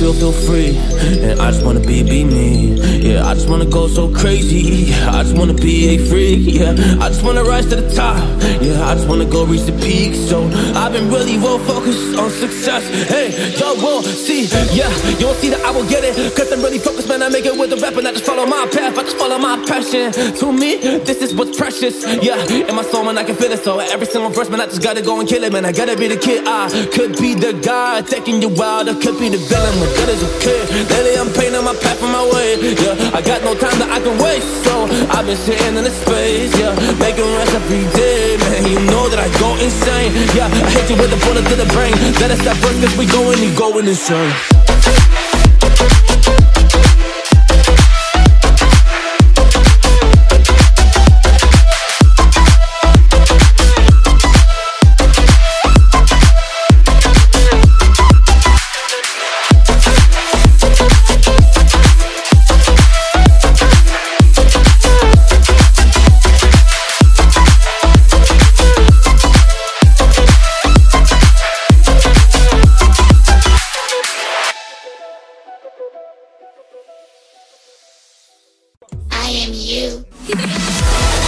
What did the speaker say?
And I just wanna be, be me. Yeah, I just wanna go so crazy. I just wanna be a freak. Yeah, I just wanna rise to the top. Yeah, I just wanna go reach the peak. So I've been really well focused on success. Hey, y'all will see. Yeah, you won't see that I will get it. Cause I'm really focused, man. I make it with the rap and I just follow my path. I just follow my passion. To me, this is what's precious. Yeah, in my soul, man, I can feel it. So every single verse, man, I just gotta go and kill it, man. I gotta be the kid. I could be the guy taking you wild. I could be the villain, but that is okay. Lately, I'm painting my path on my way. Yeah, I got no time that I can waste. So I've been sitting in the space. Yeah, making rest every day, man. You insane. Yeah, I hit you with a bullet to the brain. Let us stop first, cause we going, you going insane. I am you.